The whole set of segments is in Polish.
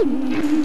Hum.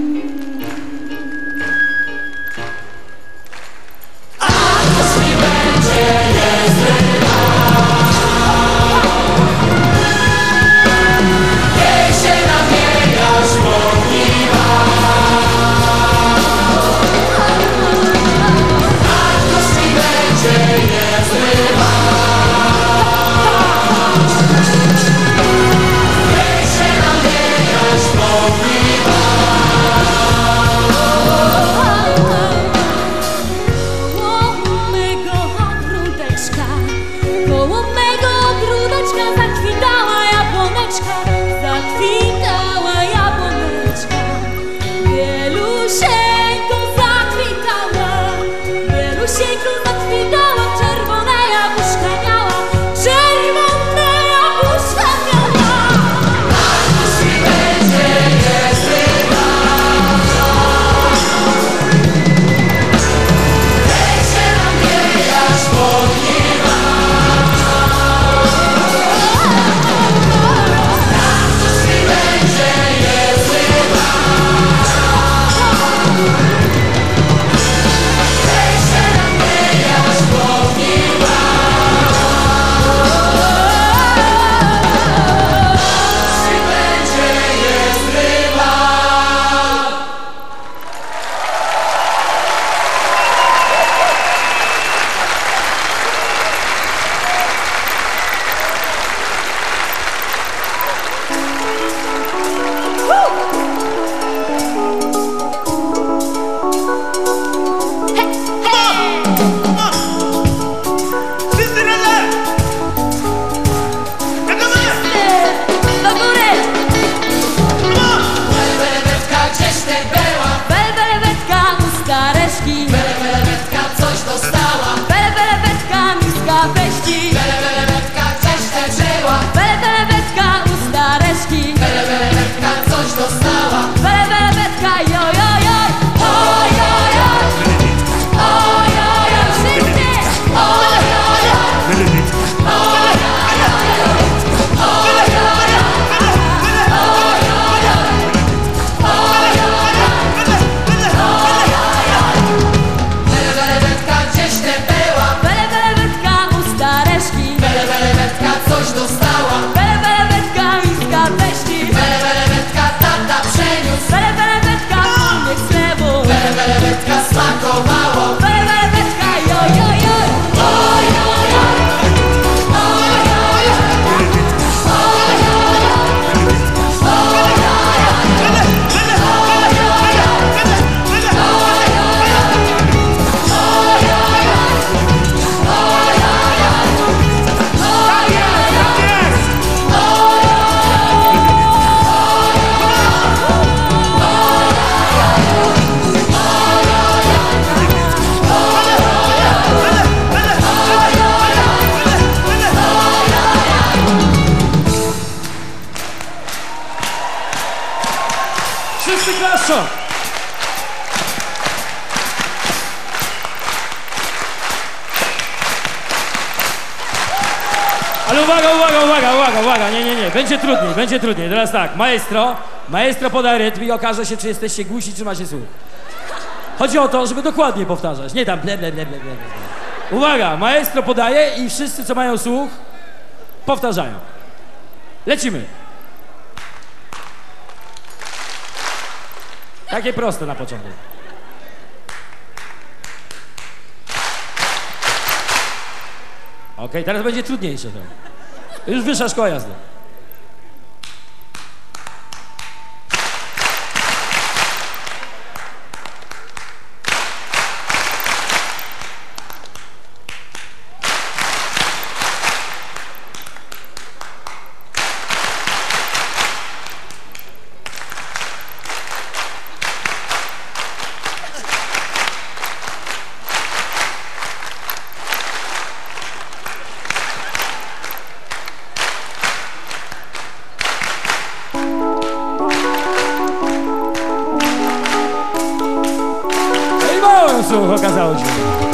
Będzie trudniej, będzie trudniej. Teraz tak, maestro, maestro poda rytm i okaże się, czy jesteście głusi, czy macie słuch. Chodzi o to, żeby dokładnie powtarzać, nie tam ble, ble, ble, ble, ble. Uwaga, maestro podaje i wszyscy, co mają słuch, powtarzają. Lecimy. Takie proste na początek. Okej, okay, teraz będzie trudniejsze. Już wyższa szkoła jazdy. abraço, Rocas Áudio.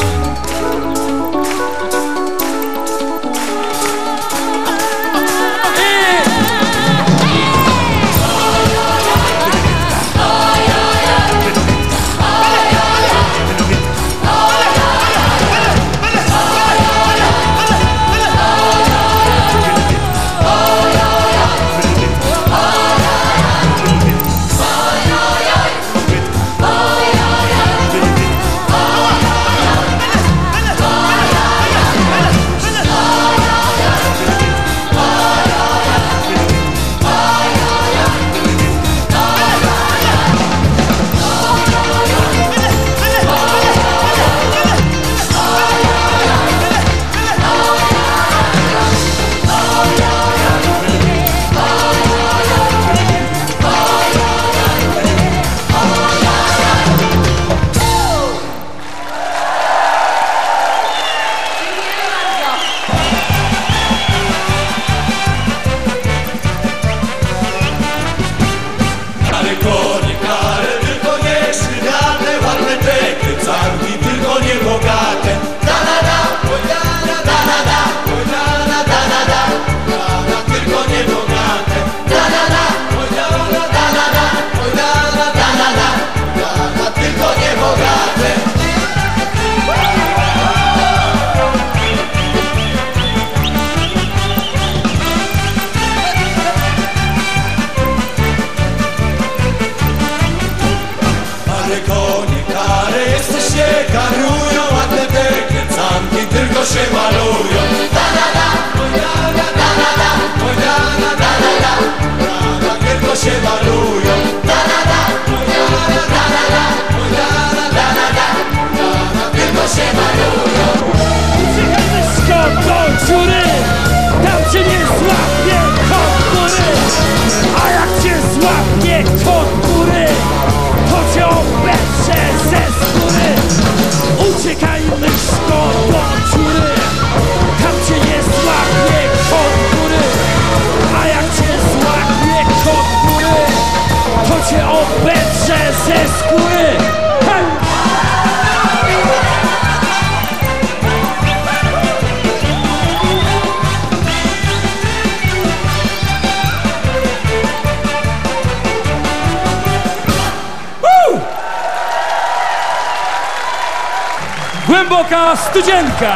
Jacka Studzienka.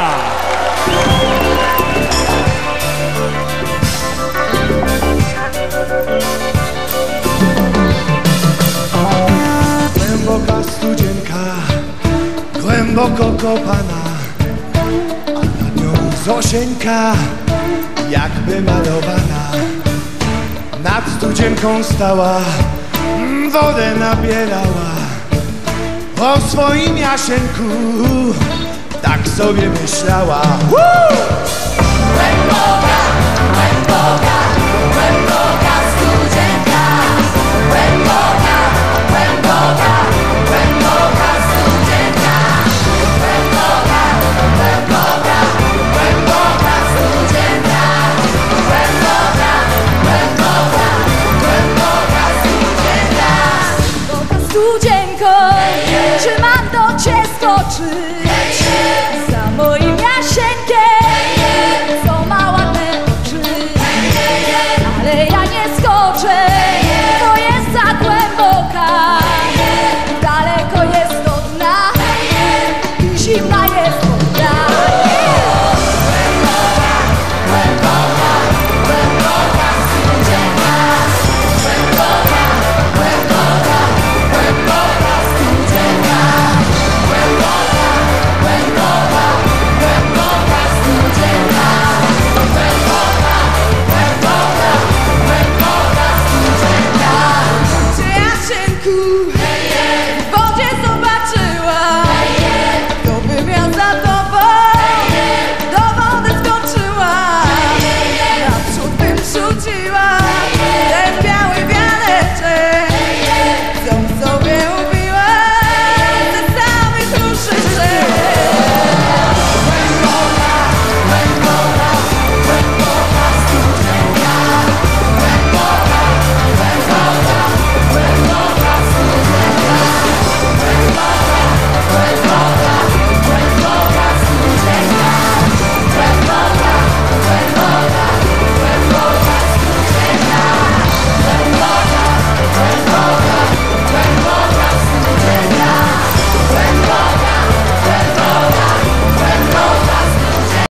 Głęboka studzienka, głęboko kopana, a nad nią Zosieńka, jakby malowana. Nad studzienką stała, wodę nabierała o swoim jaszenku tak sobie myślała. Woo!